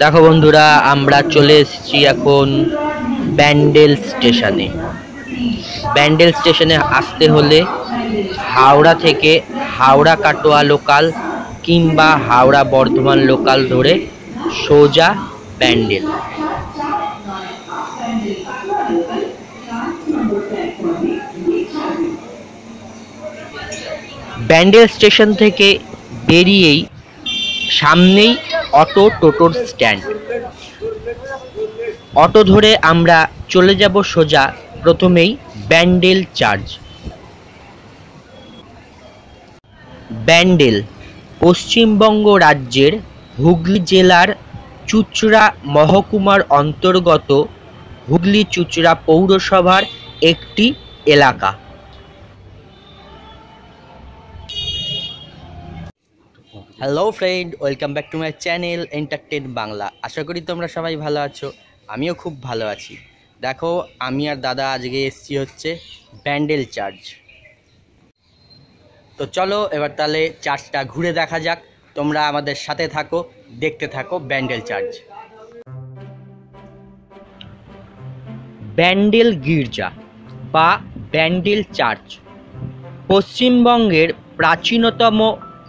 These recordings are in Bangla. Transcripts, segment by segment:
দেখো বন্ধুরা, আমরা চলে এসেছি এখন ব্যান্ডেল স্টেশনে। ব্যান্ডেল স্টেশনে আসতে হলে হাওড়া থেকে হাওড়া কাটোয়া লোকাল কিংবা হাওড়া বর্ধমান লোকাল ধরে সোজা ব্যান্ডেল। ব্যান্ডেল স্টেশন থেকে বেরিয়েই সামনেই অটো টোটোর স্ট্যান্ড। অটো ধরে আমরা চলে যাব সোজা, প্রথমেই ব্যান্ডেল চার্চ। ব্যান্ডেল, পশ্চিমবঙ্গ রাজ্যের হুগলি জেলার চুচড়া মহকুমার অন্তর্গত হুগলি চুচড়া পৌরসভার একটি এলাকা। Hello friend welcome back to my channel entertain Bangla আশা করি তোমরা সবাই ভালো আছো। আমিও খুব ভালো আছি। দেখো, আমি আর দাদা আজকে এসছি হচ্ছে ব্যান্ডেল চার্চ তো চলো, এবার তাহলে চার্চটা ঘুরে দেখা যাক। তোমরা আমাদের সাথে থাকো, দেখতে থাকো ব্যান্ডেল চার্চ ব্যান্ডেল গির্জা বা ব্যান্ডেল চার্চ। পশ্চিমবঙ্গের প্রাচীনতম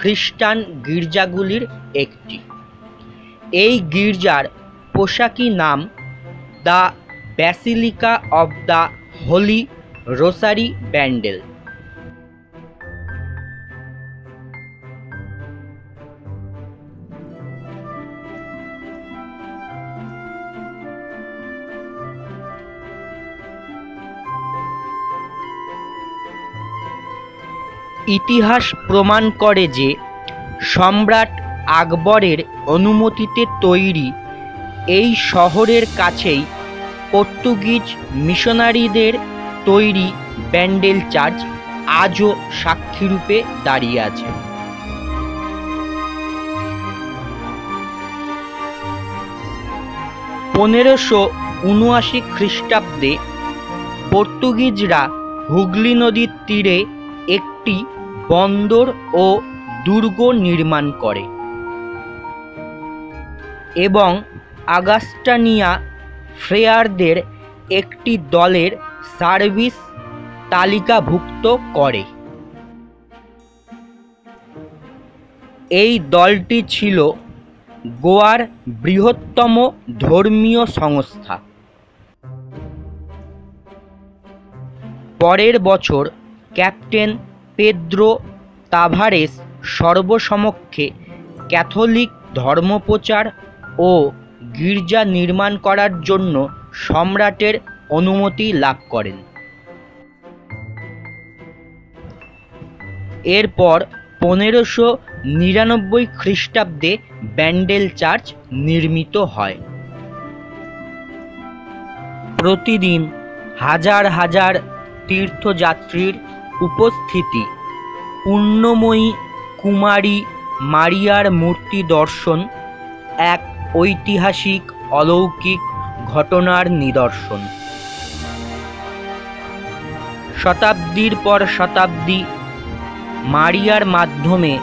খ্রিস্টান গির্জাগুলির একটি। এই গির্জার পোশাকি নাম the basilica of the holy rosary Bandel. ইতিহাস প্রমাণ করে যে সম্রাট আকবরের অনুমতিতে তৈরি এই শহরের কাছেই পর্তুগিজ মিশনারিদের তৈরি ব্যান্ডেল চার্চ আজও সাক্ষীরূপে দাঁড়িয়ে আছে। পনেরোশো উনআশি খ্রিস্টাব্দে পর্তুগিজরা হুগলি নদীর তীরে একটি বন্দর ও দুর্গ নির্মাণ করে। এবং আগাস্টানিয়া ফ্রেয়ারদের একটি দলের সার্ভিস তালিকাভুক্ত করে। এই দলটি ছিল গোয়ার বৃহত্তম ধর্মীয় সংস্থা। পরের বছর ক্যাপ্টেন পেদ্রো তাভারেস সর্বসমক্ষে ক্যাথলিক ধর্মপ্রচার ও গির্জা নির্মাণ করার জন্য সম্রাটের অনুমতি লাভ করেন। এরপর পনেরোশো নিরানব্বই খ্রিস্টাব্দে ব্যান্ডেল চার্চ নির্মিত হয়। প্রতিদিন হাজার হাজার তীর্থযাত্রীর উপস্থিতি। পুণ্যময়ী কুমারী মারিয়ার মূর্তি দর্শন, এক ঐতিহাসিক অলৌকিক ঘটনার নিদর্শন। শতাব্দীর পর শতাব্দী, মারিয়ার মাধ্যমে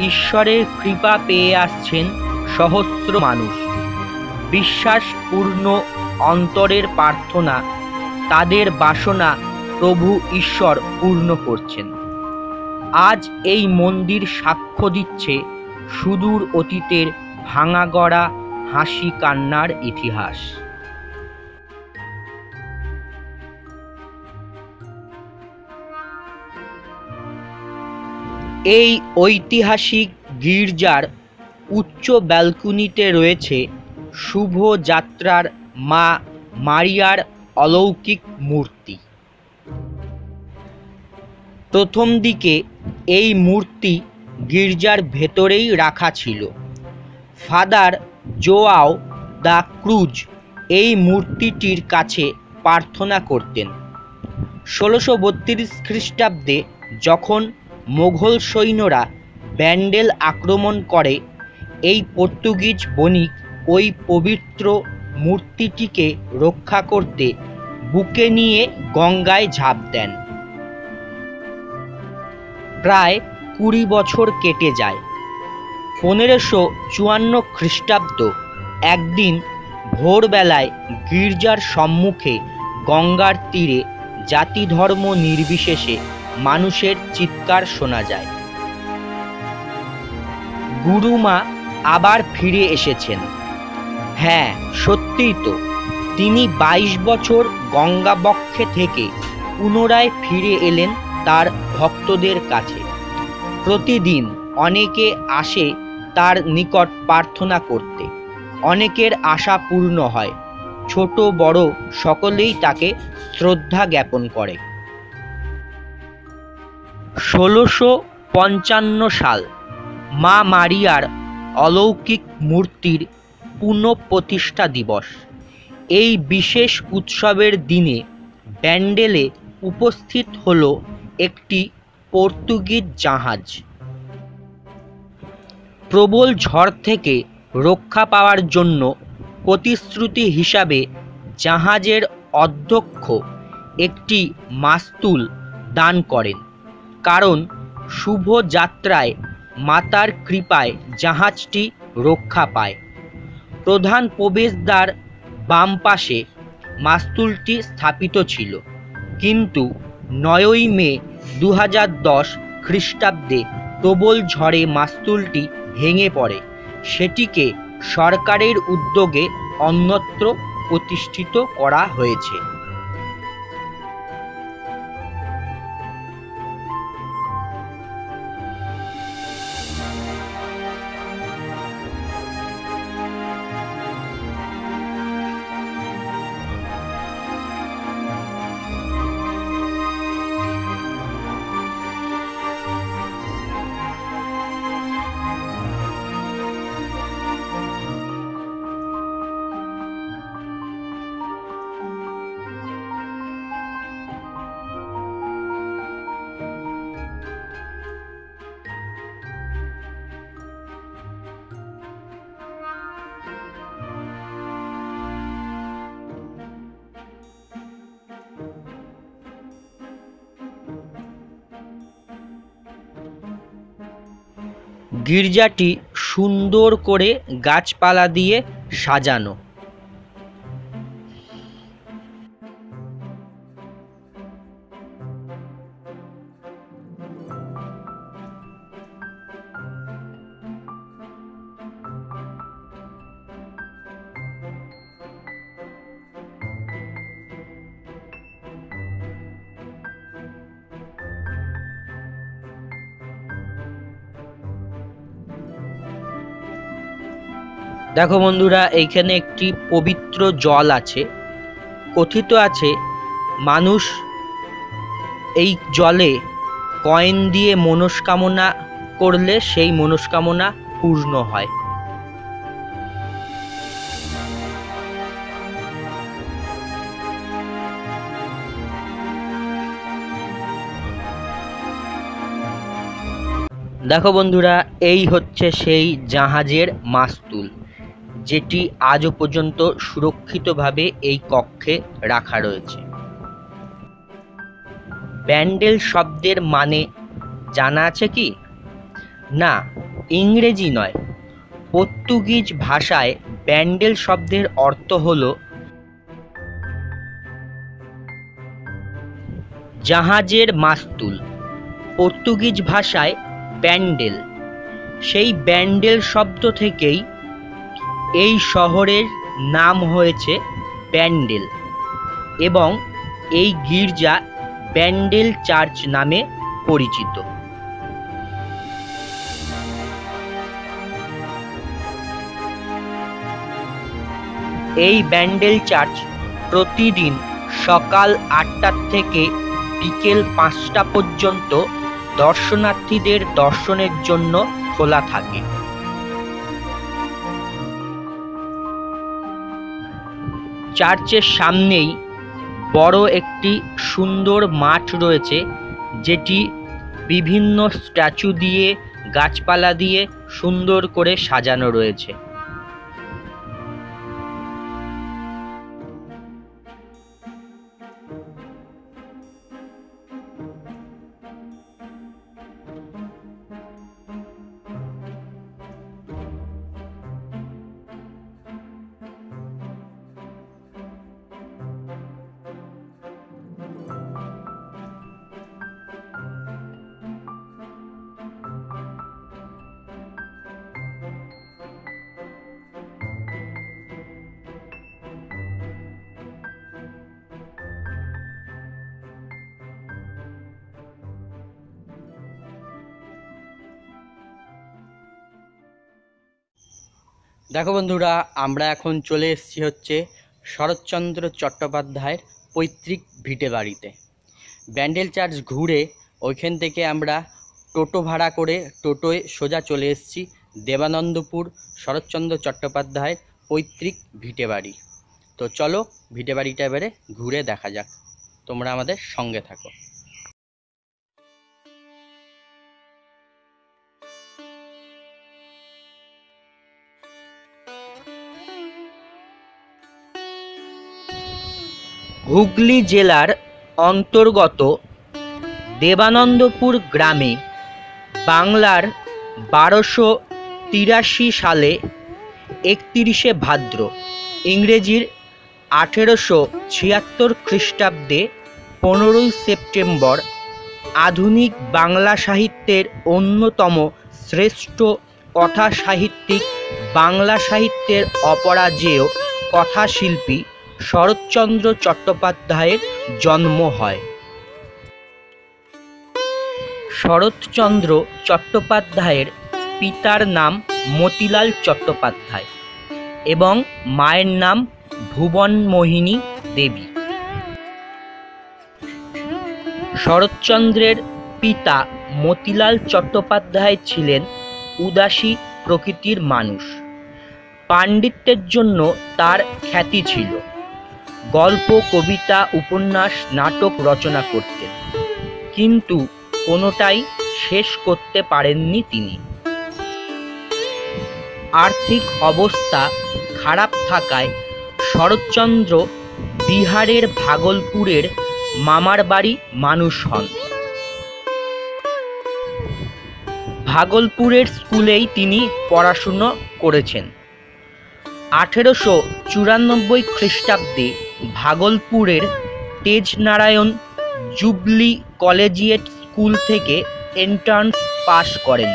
ঈশ্বরের কৃপা পেয়ে আসছেন সহস্র মানুষ। বিশ্বাসপূর্ণ অন্তরের প্রার্থনা, তাদের বাসনা প্রভু ঈশ্বর পূর্ণ করছেন। আজ এই মন্দির সাক্ষ্য দিচ্ছে সুদূর অতীতের ভাঙাগড়া হাসি কান্নার ইতিহাস। এই ঐতিহাসিক গির্জার উচ্চ ব্যালকনিতে রয়েছে শুভ যাত্রার মা মারিয়ার অলৌকিক মূর্তি। প্রথম দিকে এই মূর্তি গির্জার ভেতরেই রাখা ছিল। ফাদার জোয়াও দ্য ক্রুজ এই মূর্তিটির কাছে প্রার্থনা করতেন। ষোলোশো বত্রিশ খ্রিস্টাব্দে যখন মোঘল সৈন্যরা ব্যান্ডেল আক্রমণ করে, এই পর্তুগিজ বণিক ওই পবিত্র মূর্তিটিকে রক্ষা করতে বুকে নিয়ে গঙ্গায় ঝাঁপ দেন। প্রায় কুড়ি বছর কেটে যায়। পনেরোশো চুয়ান্ন খ্রিস্টাব্দ একদিন ভোরবেলায় গির্জার সম্মুখে গঙ্গার তীরে জাতি ধর্ম নির্বিশেষে মানুষের চিৎকার শোনা যায়। গুরুমা আবার ফিরে এসেছেন। হ্যাঁ সত্যিই তো, তিনি বাইশ বছর গঙ্গাবক্ষে থেকে পুনরায় ফিরে এলেন তার ভক্তদের কাছে। প্রতিদিন অনেকে আসে তার নিকট প্রার্থনা করতে। অনেকের আশা পূর্ণ হয়। ছোট, বড় সকলেই তাকে শ্রদ্ধা জ্ঞাপন করে। ষোলোশো পঞ্চান্ন সাল মা মারিয়ার অলৌকিক মূর্তির পুনঃপ্রতিষ্ঠা দিবস। এই বিশেষ উৎসবের দিনে ব্যান্ডেলে উপস্থিত হল একটি পর্তুগিজ জাহাজ। প্রবল ঝড় থেকে রক্ষা পাওয়ার জন্য প্রতিশ্রুতি হিসাবে জাহাজের অধ্যক্ষ একটি মাস্তুল দান করেন। কারণ শুভ যাত্রায় মাতার কৃপায় জাহাজটি রক্ষা পায়। প্রধান প্রবেশদ্বার বাম পাশে মাস্তুলটি স্থাপিত ছিল। কিন্তু নয়ই মে দু হাজার দশ খ্রিস্টাব্দে প্রবল ঝড়ে মাস্তুলটি ভেঙে পড়ে। সেটিকে সরকারের উদ্যোগে অন্যত্র প্রতিষ্ঠিত করা হয়েছে। গির্জাটি সুন্দর করে গাছপালা দিয়ে সাজানো। দেখো বন্ধুরা, এইখানে একটি পবিত্র জল আছে। কথিত আছে, মানুষ এই জলে কয়েন দিয়ে মনস্কামনা করলে সেই মনস্কামনা পূর্ণ হয়। দেখো বন্ধুরা, এই হচ্ছে সেই জাহাজের মাস্তুল। যেটি আজও পর্যন্ত সুরক্ষিতভাবে এই কক্ষে রাখা রয়েছে। ব্যান্ডেল শব্দের মানে জানা আছে কি? না, ইংরেজি নয়। পর্তুগিজ ভাষায় ব্যান্ডেল শব্দের অর্থ হল জাহাজের মাস্তুল। পর্তুগিজ ভাষায় ব্যান্ডেল। সেই ব্যান্ডেল শব্দ থেকেই এই শহরের নাম হয়েছে ব্যান্ডেল এবং এই গির্জা ব্যান্ডেল চার্চ নামে পরিচিত। এই ব্যান্ডেল চার্চ প্রতিদিন সকাল আটটার থেকে বিকেল পাঁচটা পর্যন্ত দর্শনার্থীদের দর্শনের জন্য খোলা থাকে। চার্চের সামনেই বড় একটি সুন্দর মাঠ রয়েছে, যেটি বিভিন্ন স্ট্যাচু দিয়ে, গাছপালা দিয়ে সুন্দর করে সাজানো রয়েছে। দেখো বন্ধুরা, আমরা এখন চলে এসেছি হচ্ছে শরৎচন্দ্র চট্টোপাধ্যায়ের পৈতৃক ভিটে বাড়িতে। ব্যান্ডেল চার্চ ঘুরে ওইখান থেকে আমরা টোটো ভাড়া করে টোটোয় সোজা চলে এসেছি দেবানন্দপুর শরৎচন্দ্র চট্টোপাধ্যায়ের পৈতৃক ভিটে বাড়ি। তো চলো ভিটে বাড়িটা এবারে ঘুরে দেখা যাক। তোমরা আমাদের সঙ্গে থাকো। হুগলি জেলার অন্তর্গত দেবানন্দপুর গ্রামে বাংলার বারোশো তিরাশি সালে একতিরিশে ভাদ্র, ইংরেজির আঠেরোশো ছিয়াত্তর খ্রিস্টাব্দে পনেরোই সেপ্টেম্বর আধুনিক বাংলা সাহিত্যের অন্যতম শ্রেষ্ঠ কথা সাহিত্যিক বাংলা সাহিত্যের অপরাজেয় কথাশিল্পী শরৎচন্দ্র চট্টোপাধ্যায়ের জন্ম হয়। শরৎচন্দ্র চট্টোপাধ্যায়ের পিতার নাম মতিলাল চট্টোপাধ্যায় এবং মায়ের নাম ভুবনমোহিনী দেবী। শরৎচন্দ্রের পিতা মতিলাল চট্টোপাধ্যায় ছিলেন উদাসী প্রকৃতির মানুষ। পাণ্ডিত্যের জন্য তার খ্যাতি ছিল। গল্প, কবিতা, উপন্যাস, নাটক রচনা করতেন। কিন্তু কোনোটাই শেষ করতে পারেননি তিনি। আর্থিক অবস্থা খারাপ থাকায় শরৎচন্দ্র বিহারের ভাগলপুরের মামার বাড়ি মানুষ হন। ভাগলপুরের স্কুলেই তিনি পড়াশুনো করেছেন। আঠেরোশো চুরানব্বই খ্রিস্টাব্দে ভাগলপুরের তেজনারায়ণ জুবলি কলেজিয়েট স্কুল থেকে এন্ট্রান্স পাশ করেন।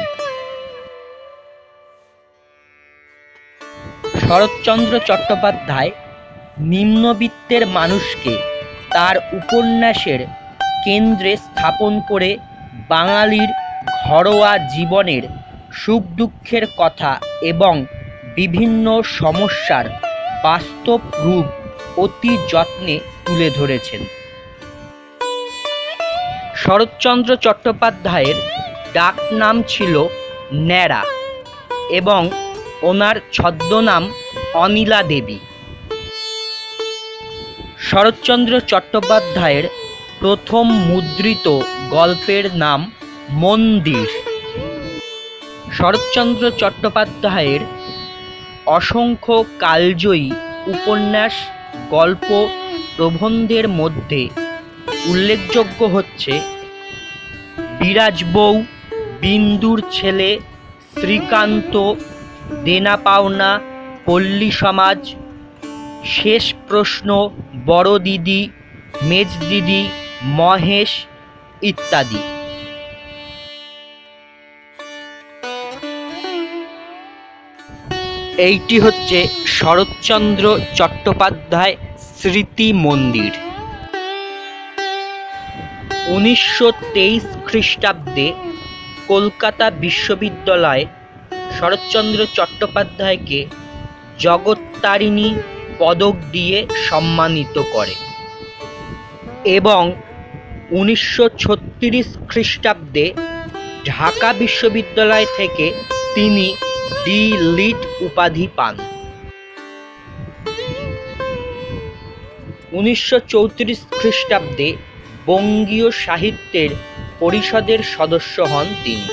শরৎচন্দ্র চট্টোপাধ্যায় নিম্নবিত্তের মানুষকে তার উপন্যাসের কেন্দ্রে স্থাপন করে বাঙালির ঘরোয়া জীবনের সুখ দুঃখের কথা এবং বিভিন্ন সমস্যার বাস্তব রূপ অতি যত্নে তুলে ধরেছেন। শরৎচন্দ্র চট্টোপাধ্যায়ের ডাক নাম ছিল ন্যাড়া এবং ওনার ছদ্মনাম অনিলা দেবী। শরৎচন্দ্র চট্টোপাধ্যায়ের প্রথম মুদ্রিত গল্পের নাম মন্দির। শরৎচন্দ্র চট্টোপাধ্যায়ের অসংখ্য কালজয়ী উপন্যাস গল্প প্রবন্ধের মধ্যে উল্লেখযোগ্য হচ্ছে বিরাজ বউ, বিন্দুর ছেলে, শ্রীকান্ত, দেনা পাওনা, পল্লী সমাজ, শেষ প্রশ্ন, বড় দিদি, মেজ দিদি, মহেশ ইত্যাদি। এইটি হচ্ছে শরৎচন্দ্র চট্টোপাধ্যায় স্মৃতি মন্দির। উনিশশো তেইশ খ্রিস্টাব্দে কলকাতা বিশ্ববিদ্যালয় শরৎচন্দ্র চট্টোপাধ্যায়কে জগত্তারিণী পদক দিয়ে সম্মানিত করে এবং উনিশশো ছত্রিশ খ্রিস্টাব্দে ঢাকা বিশ্ববিদ্যালয় থেকে তিনি ডি লিট উপাধি পান। উনিশশো চৌত্রিশ খ্রিস্টাব্দে বঙ্গীয় সাহিত্যের পরিষদের সদস্য হন তিনি।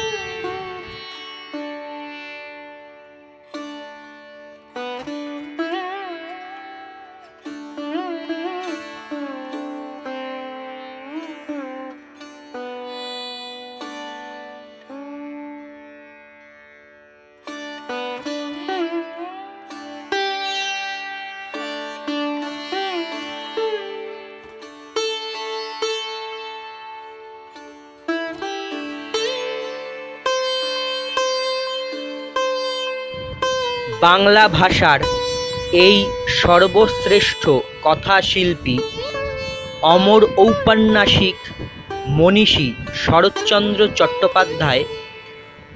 বাংলা ভাষার এই সর্বশ্রেষ্ঠ কথাশিল্পী অমর ঔপন্যাসিক মনীষী শরৎচন্দ্র চট্টোপাধ্যায়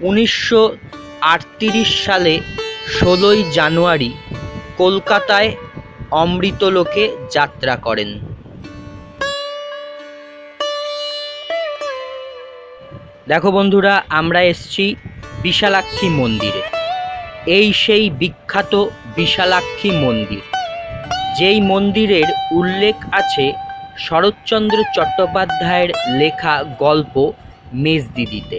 উনিশশো আটত্রিশ সালে ষোলোই জানুয়ারি কলকাতায় অমৃতলোকে যাত্রা করেন। দেখো বন্ধুরা, আমরা এসছি বিশালাক্ষী মন্দিরে। এই সেই বিখ্যাত বিশালাক্ষী মন্দির, যেই মন্দিরের উল্লেখ আছে শরৎচন্দ্র চট্টোপাধ্যায়ের লেখা গল্প মেজদিদিতে।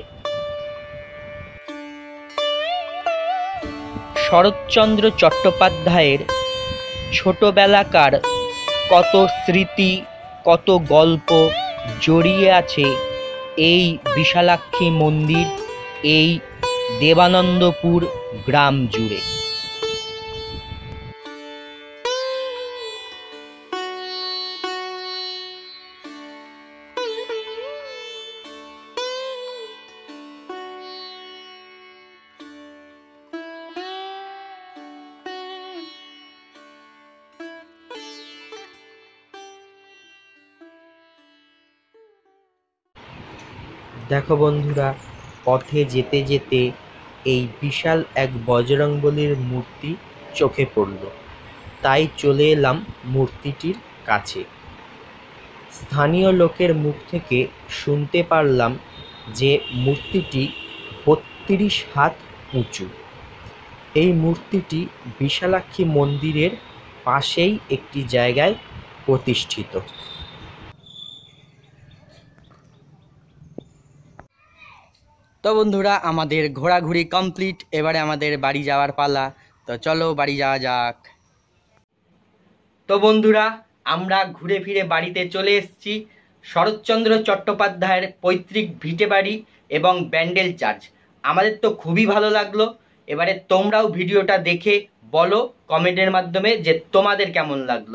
শরৎচন্দ্র চট্টোপাধ্যায়ের ছোটবেলাকার কত স্মৃতি, কত গল্প জড়িয়ে আছে এই বিশালাক্ষী মন্দির, এই দেবানন্দপুর গ্রাম জুড়ে। দেখো বন্ধুরা পথে যেতে যেতে এই বিশাল এক বজরংবলীর মূর্তি চোখে পড়ল। তাই চলে এলাম মূর্তিটির কাছে। স্থানীয় লোকের মুখ থেকে শুনতে পারলাম যে মূর্তিটি বত্রিশ হাত উঁচু। এই মূর্তিটি বিশালাক্ষী মন্দিরের পাশেই একটি জায়গায় প্রতিষ্ঠিত। তো বন্ধুরা, আমাদের ঘোরাঘুরি কমপ্লিট। এবারে আমাদের বাড়ি যাওয়ার পালা। তো চলো বাড়ি যাওয়া যাক। তো বন্ধুরা, আমরা ঘুরে ফিরে বাড়িতে চলে এসেছি। শরৎচন্দ্র চট্টোপাধ্যায়ের পৈতৃক ভিটে বাড়ি এবং ব্যান্ডেল চার্চ। আমাদের তো খুবই ভালো লাগল। এবারে তোমরাও ভিডিওটা দেখে বলো কমেন্টের মাধ্যমে যে তোমাদের কেমন লাগল।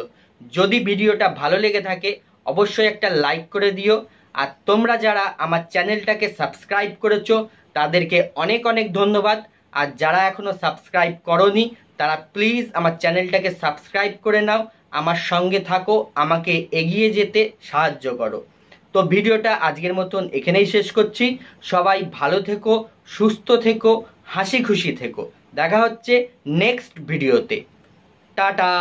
যদি ভিডিওটা ভালো লেগে থাকে, অবশ্যই একটা লাইক করে দিও। আর তোমরা যারা আমার চ্যানেলটাকে সাবস্ক্রাইব করেছ, তাদেরকে অনেক অনেক ধন্যবাদ। আর যারা এখনও সাবস্ক্রাইব করনি, তারা প্লিজ আমার চ্যানেলটাকে সাবস্ক্রাইব করে নাও, আমার সঙ্গে থাকো, আমাকে এগিয়ে যেতে সাহায্য করো। তো ভিডিওটা আজকের মতন এখানেই শেষ করছি। সবাই ভালো থেকো, সুস্থ থেকো, হাসি খুশি থেকো। দেখা হচ্ছে নেক্সট ভিডিওতে টাটা!